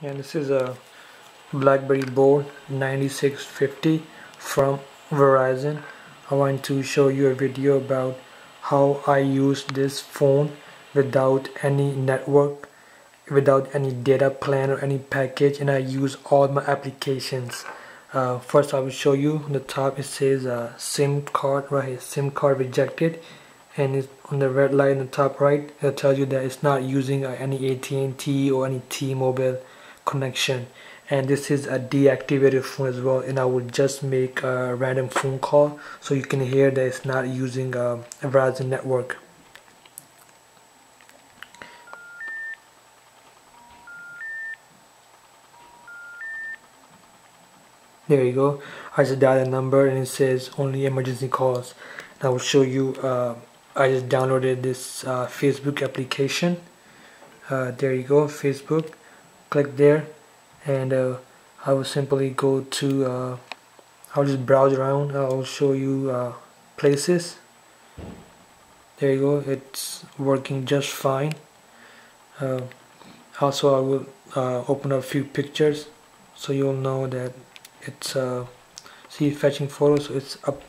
and this is a BlackBerry Bold 9650 from Verizon. I want to show you a video about how I use this phone without any network without any data plan or any package and I use all my applications. Uh, first I will show you on the top it says uh, SIM card right here SIM card rejected. And it's on the red light in the top right it tells you that it's not using uh, any AT&T or any T-Mobile connection. And this is a deactivated phone as well. And I will just make a random phone call so you can hear that it's not using uh, a Verizon network. There you go. I just dialed a number and it says only emergency calls. And I will show you uh, I just downloaded this uh, Facebook application. Uh, there you go Facebook click there and uh, I will simply go to uh, I'll just browse around. I'll show you uh, places. There you go. It's working just fine. Uh, also I will uh, open up a few pictures so you'll know that it's uh, see fetching photos? So it's up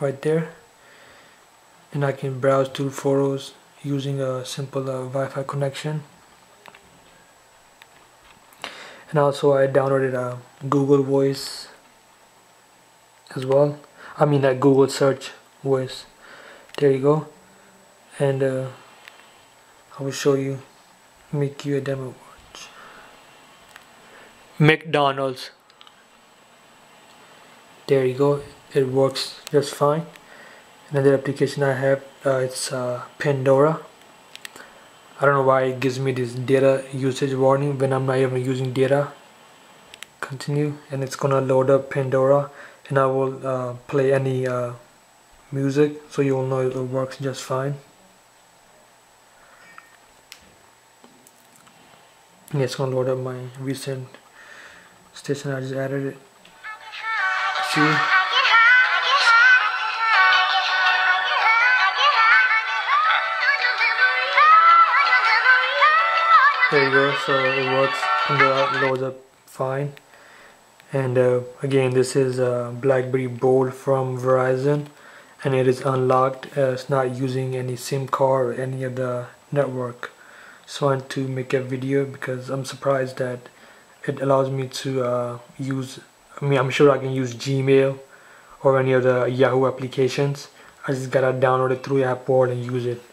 right there. And I can browse through photos using a simple Wi-Fi connection and also I downloaded a Google Voice as well. I mean a Google search voice. There you go. And uh, I will show you make you a demo watch. McDonald's. There you go. It works just fine. Another application I have uh, it's uh, Pandora I don't know why it gives me this data usage warning when I'm not even using data. Continue and it's gonna load up Pandora and I will uh, play any uh, music so you will know it works just fine. Yeah, it's gonna load up my recent station I just added it. See there you go so it works and loads up fine. And uh, again this is a BlackBerry Bold from Verizon and it is unlocked uh, it's not using any SIM card or any of the network. So I want to make a video because I'm surprised that it allows me to uh, use I mean I'm sure I can use Gmail or any of the Yahoo applications. I just gotta download it through App World and use it